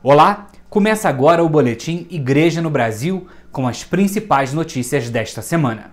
Olá, começa agora o boletim Igreja no Brasil com as principais notícias desta semana.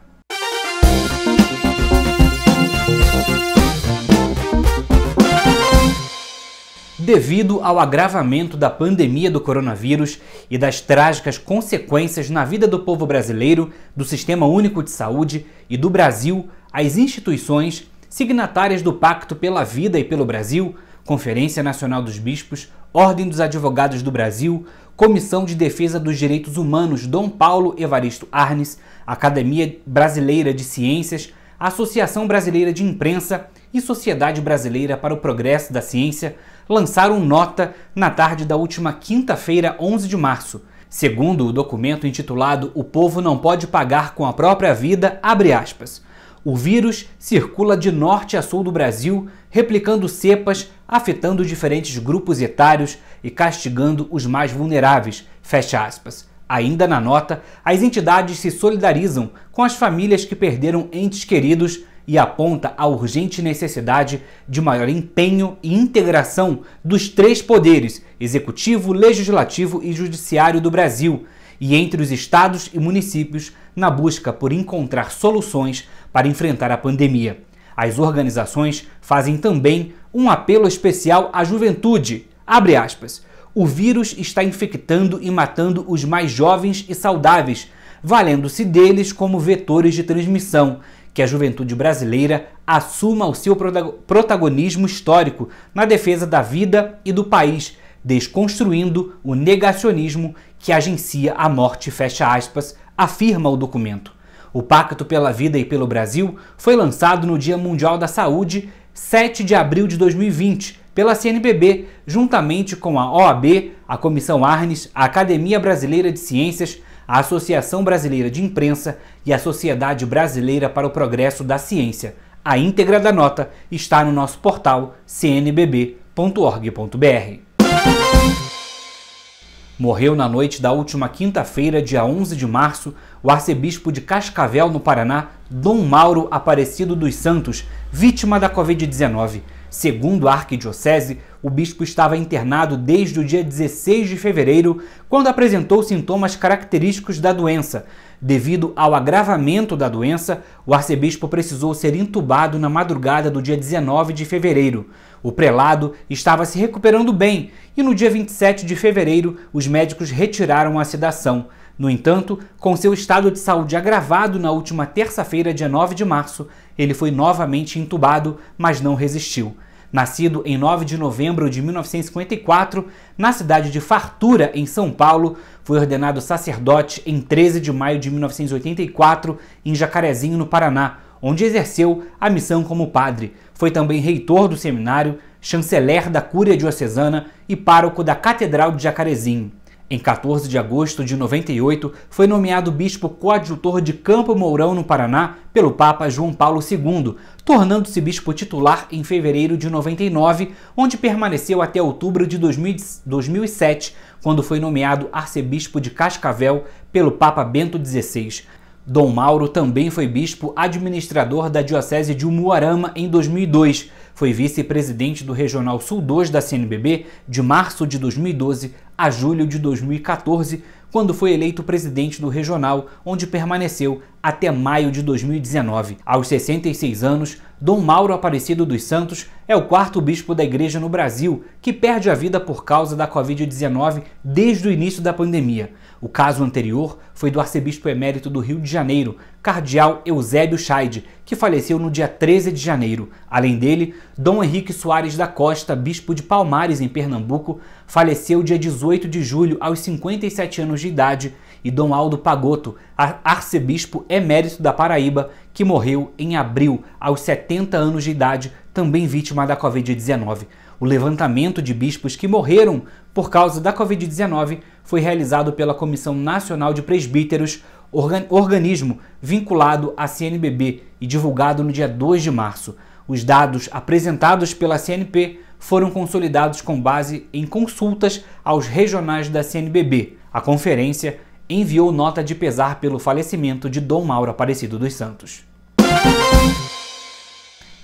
Devido ao agravamento da pandemia do coronavírus e das trágicas consequências na vida do povo brasileiro, do Sistema Único de Saúde e do Brasil, as instituições signatárias do Pacto pela Vida e pelo Brasil, Conferência Nacional dos Bispos, Ordem dos Advogados do Brasil, Comissão de Defesa dos Direitos Humanos Dom Paulo Evaristo Arnes, Academia Brasileira de Ciências, Associação Brasileira de Imprensa e Sociedade Brasileira para o Progresso da Ciência lançaram nota na tarde da última quinta-feira, 11 de março. Segundo o documento intitulado O Povo Não Pode Pagar com a Própria Vida, abre aspas. O vírus circula de norte a sul do Brasil, replicando cepas, afetando diferentes grupos etários e castigando os mais vulneráveis. Fecha aspas. Ainda na nota, as entidades se solidarizam com as famílias que perderam entes queridos e aponta a urgente necessidade de maior empenho e integração dos três poderes executivo, legislativo e judiciário do Brasil e entre os estados e municípios na busca por encontrar soluções para enfrentar a pandemia. As organizações fazem também um apelo especial à juventude. Abre aspas. O vírus está infectando e matando os mais jovens e saudáveis, valendo-se deles como vetores de transmissão. Que a juventude brasileira assuma o seu protagonismo histórico na defesa da vida e do país, desconstruindo o negacionismo que agencia a morte, fecha aspas, afirma o documento. O Pacto pela Vida e pelo Brasil foi lançado no Dia Mundial da Saúde, 7 de abril de 2020, pela CNBB, juntamente com a OAB, a Comissão Arnes, a Academia Brasileira de Ciências, a Associação Brasileira de Imprensa e a Sociedade Brasileira para o Progresso da Ciência. A íntegra da nota está no nosso portal cnbb.org.br. Morreu na noite da última quinta-feira, dia 11 de março, o arcebispo de Cascavel, no Paraná, Dom Mauro Aparecido dos Santos, vítima da Covid-19. Segundo a arquidiocese, o bispo estava internado desde o dia 16 de fevereiro, quando apresentou sintomas característicos da doença. Devido ao agravamento da doença, o arcebispo precisou ser intubado na madrugada do dia 19 de fevereiro. O prelado estava se recuperando bem e no dia 27 de fevereiro os médicos retiraram a sedação. No entanto, com seu estado de saúde agravado na última terça-feira, dia 9 de março, ele foi novamente intubado, mas não resistiu. Nascido em 9 de novembro de 1954, na cidade de Fartura, em São Paulo, foi ordenado sacerdote em 13 de maio de 1984 em Jacarezinho, no Paraná, onde exerceu a missão como padre. Foi também reitor do seminário, chanceler da Cúria Diocesana e pároco da Catedral de Jacarezinho. Em 14 de agosto de 98, foi nomeado bispo coadjutor de Campo Mourão, no Paraná, pelo Papa João Paulo II, tornando-se bispo titular em fevereiro de 99, onde permaneceu até outubro de 2007, quando foi nomeado arcebispo de Cascavel pelo Papa Bento XVI. Dom Mauro também foi bispo administrador da Diocese de Umuarama em 2002. Foi vice-presidente do Regional Sul 2 da CNBB de março de 2012 a julho de 2014, quando foi eleito presidente do regional, onde permaneceu até maio de 2019. Aos 66 anos, Dom Mauro Aparecido dos Santos é o quarto bispo da igreja no Brasil que perde a vida por causa da Covid-19 desde o início da pandemia. O caso anterior foi do arcebispo emérito do Rio de Janeiro, cardeal Eusébio Scheid, que faleceu no dia 13 de janeiro. Além dele, Dom Henrique Soares da Costa, bispo de Palmares, em Pernambuco, faleceu dia 18 de julho, aos 57 anos de idade, e Dom Aldo Pagoto, arcebispo emérito da Paraíba, que morreu em abril, aos 70 anos de idade, também vítima da Covid-19. O levantamento de bispos que morreram por causa da Covid-19 foi realizado pela Comissão Nacional de Presbíteros, organismo vinculado à CNBB e divulgado no dia 2 de março. Os dados apresentados pela CNP foram consolidados com base em consultas aos regionais da CNBB. A conferência enviou nota de pesar pelo falecimento de Dom Mauro Aparecido dos Santos.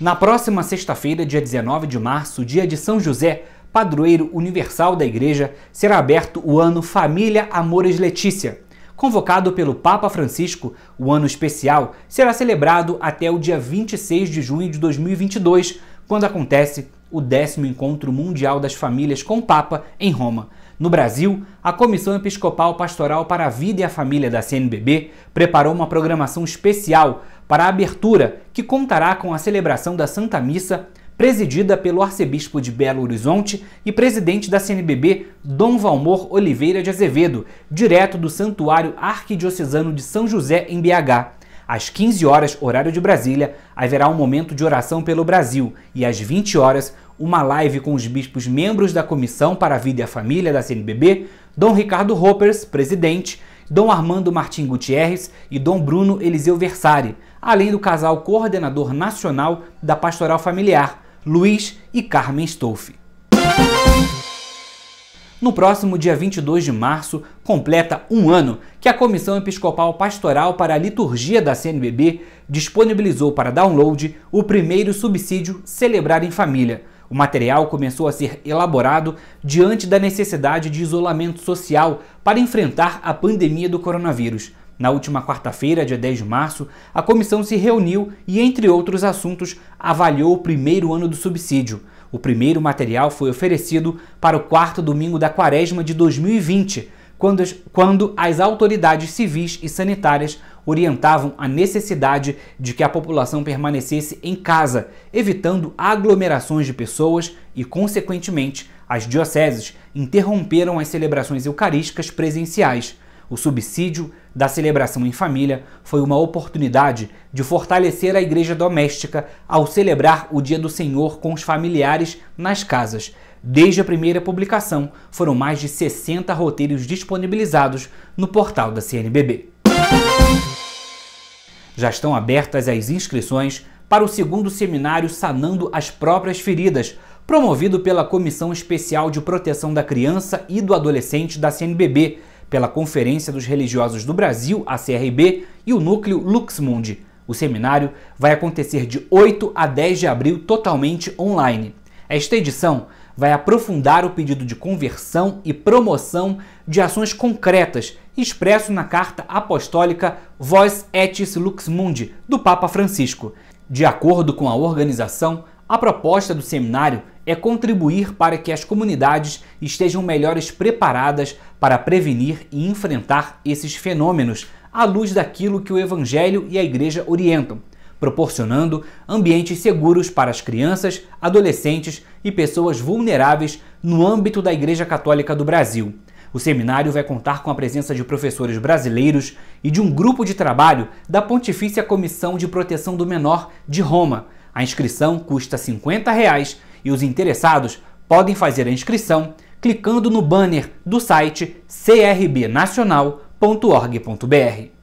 Na próxima sexta-feira, dia 19 de março, dia de São José, padroeiro universal da Igreja, será aberto o ano Família Amores Letícia. Convocado pelo Papa Francisco, o ano especial será celebrado até o dia 26 de junho de 2022, quando acontece o décimo Encontro Mundial das Famílias com o Papa em Roma. No Brasil, a Comissão Episcopal Pastoral para a Vida e a Família da CNBB preparou uma programação especial para a abertura que contará com a celebração da Santa Missa, presidida pelo arcebispo de Belo Horizonte e presidente da CNBB, Dom Valmor Oliveira de Azevedo, direto do Santuário Arquidiocesano de São José, em BH. Às 15 horas, horário de Brasília, haverá um momento de oração pelo Brasil e às 20 horas, uma live com os bispos membros da Comissão para a Vida e a Família da CNBB, Dom Ricardo Hoppers, presidente, Dom Armando Martim Gutierrez e Dom Bruno Eliseu Versari, além do casal coordenador nacional da Pastoral Familiar, Luiz e Carmen Stolfi. No próximo dia 22 de março, completa um ano que a Comissão Episcopal Pastoral para a Liturgia da CNBB disponibilizou para download o primeiro subsídio Celebrar em Família. O material começou a ser elaborado diante da necessidade de isolamento social para enfrentar a pandemia do coronavírus. Na última quarta-feira, dia 10 de março, a comissão se reuniu e, entre outros assuntos, avaliou o primeiro ano do subsídio. O primeiro material foi oferecido para o quarto domingo da quaresma de 2020, quando, quando as autoridades civis e sanitárias orientavam a necessidade de que a população permanecesse em casa, evitando aglomerações de pessoas e, consequentemente, as dioceses interromperam as celebrações eucarísticas presenciais. O subsídio da celebração em família foi uma oportunidade de fortalecer a igreja doméstica ao celebrar o Dia do Senhor com os familiares nas casas. Desde a primeira publicação, foram mais de 60 roteiros disponibilizados no portal da CNBB. Já estão abertas as inscrições para o segundo seminário Sanando as Próprias Feridas, promovido pela Comissão Especial de Proteção da Criança e do Adolescente da CNBB pela Conferência dos Religiosos do Brasil, a CRB, e o núcleo Luxmundi. O seminário vai acontecer de 8 a 10 de abril totalmente online. Esta edição vai aprofundar o pedido de conversão e promoção de ações concretas expresso na carta apostólica Vos Etis Lux Mundi do Papa Francisco. De acordo com a organização, a proposta do seminário é contribuir para que as comunidades estejam melhores preparadas para prevenir e enfrentar esses fenômenos à luz daquilo que o Evangelho e a Igreja orientam, proporcionando ambientes seguros para as crianças, adolescentes e pessoas vulneráveis no âmbito da Igreja Católica do Brasil. O seminário vai contar com a presença de professores brasileiros e de um grupo de trabalho da Pontifícia Comissão de Proteção do Menor de Roma. A inscrição custa 50 reais e os interessados podem fazer a inscrição clicando no banner do site crbnacional.org.br.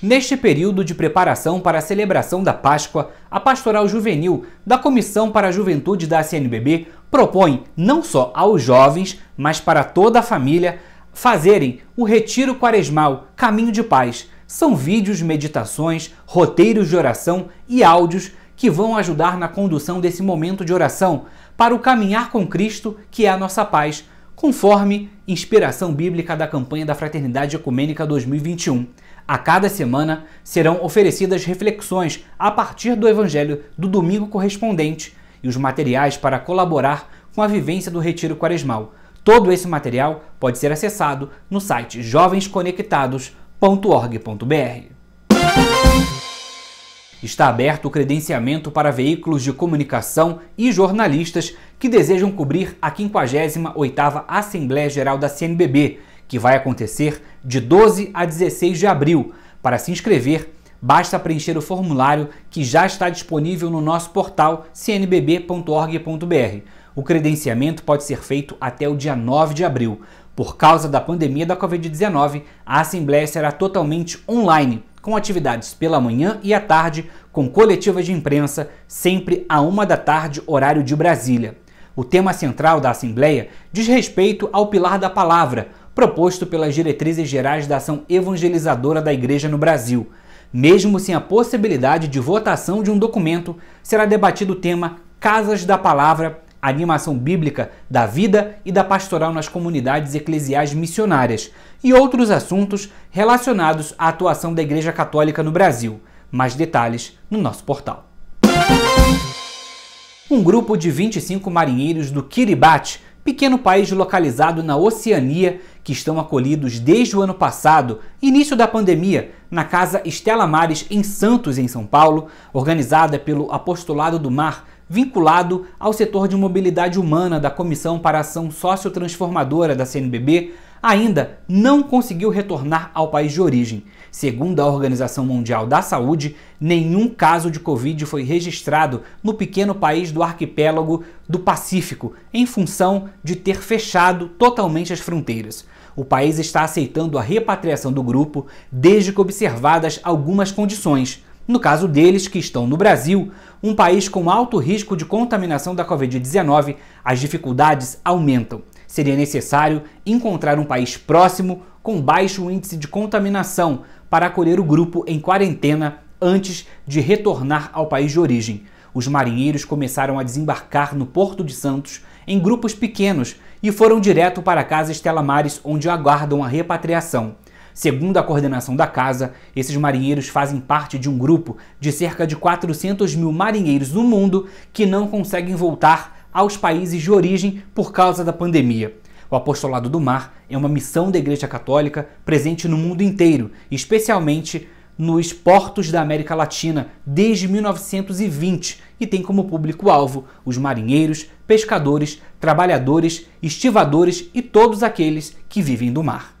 Neste período de preparação para a celebração da Páscoa, a Pastoral Juvenil da Comissão para a Juventude da CNBB propõe não só aos jovens, mas para toda a família, fazerem o Retiro Quaresmal Caminho de Paz. São vídeos, meditações, roteiros de oração e áudios que vão ajudar na condução desse momento de oração para o caminhar com Cristo, que é a nossa paz, conforme inspiração bíblica da campanha da Fraternidade Ecumênica 2021. A cada semana serão oferecidas reflexões a partir do Evangelho do domingo correspondente e os materiais para colaborar com a vivência do Retiro Quaresmal. Todo esse material pode ser acessado no site jovensconectados.org.br. Está aberto o credenciamento para veículos de comunicação e jornalistas que desejam cobrir a 58ª Assembleia Geral da CNBB, que vai acontecer de 12 a 16 de abril. Para se inscrever, basta preencher o formulário que já está disponível no nosso portal cnbb.org.br. O credenciamento pode ser feito até o dia 9 de abril. Por causa da pandemia da Covid-19, a Assembleia será totalmente online com atividades pela manhã e à tarde, com coletiva de imprensa, sempre a uma da tarde, horário de Brasília. O tema central da Assembleia diz respeito ao pilar da palavra, proposto pelas diretrizes gerais da ação evangelizadora da Igreja no Brasil. Mesmo sem a possibilidade de votação de um documento, será debatido o tema Casas da Palavra, animação bíblica da vida e da pastoral nas comunidades eclesiais missionárias e outros assuntos relacionados à atuação da Igreja Católica no Brasil. Mais detalhes no nosso portal. Um grupo de 25 marinheiros do Kiribati, pequeno país localizado na Oceania, que estão acolhidos desde o ano passado, início da pandemia, na Casa Estela Mares em Santos, em São Paulo, organizada pelo Apostolado do Mar, vinculado ao setor de mobilidade humana da Comissão para Ação Sociotransformadora da CNBB, ainda não conseguiu retornar ao país de origem. Segundo a Organização Mundial da Saúde, nenhum caso de Covid foi registrado no pequeno país do arquipélago do Pacífico, em função de ter fechado totalmente as fronteiras. O país está aceitando a repatriação do grupo desde que observadas algumas condições. No caso deles, que estão no Brasil, um país com alto risco de contaminação da Covid-19, as dificuldades aumentam. Seria necessário encontrar um país próximo com baixo índice de contaminação para acolher o grupo em quarentena antes de retornar ao país de origem. Os marinheiros começaram a desembarcar no Porto de Santos em grupos pequenos e foram direto para a Casa Estela Mares, onde aguardam a repatriação. Segundo a coordenação da casa, esses marinheiros fazem parte de um grupo de cerca de 400 mil marinheiros no mundo que não conseguem voltar aos países de origem por causa da pandemia. O Apostolado do Mar é uma missão da Igreja Católica presente no mundo inteiro, especialmente nos portos da América Latina desde 1920 e tem como público-alvo os marinheiros, pescadores, trabalhadores, estivadores e todos aqueles que vivem do mar.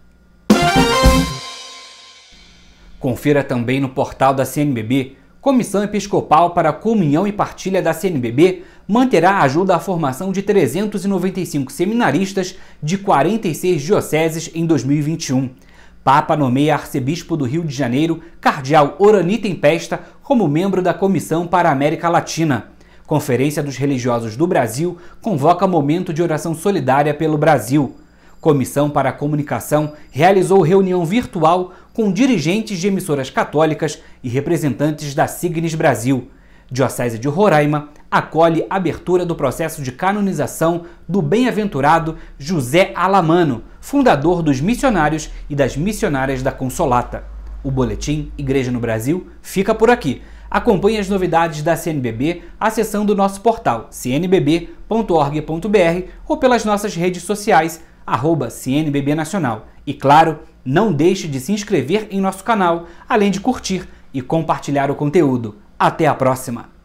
Confira também no portal da CNBB. Comissão Episcopal para a Comunhão e Partilha da CNBB manterá ajuda à formação de 395 seminaristas de 46 dioceses em 2021. Papa nomeia arcebispo do Rio de Janeiro, cardeal Orani Tempesta, como membro da Comissão para a América Latina. Conferência dos Religiosos do Brasil convoca momento de oração solidária pelo Brasil. Comissão para a Comunicação realizou reunião virtual com dirigentes de emissoras católicas e representantes da Signes Brasil. Diocese de Roraima acolhe a abertura do processo de canonização do bem-aventurado José Alamano, fundador dos missionários e das missionárias da Consolata. O boletim Igreja no Brasil fica por aqui. Acompanhe as novidades da CNBB acessando o nosso portal cnbb.org.br ou pelas nossas redes sociais arroba CNBB Nacional. E claro, não deixe de se inscrever em nosso canal, além de curtir e compartilhar o conteúdo. Até a próxima!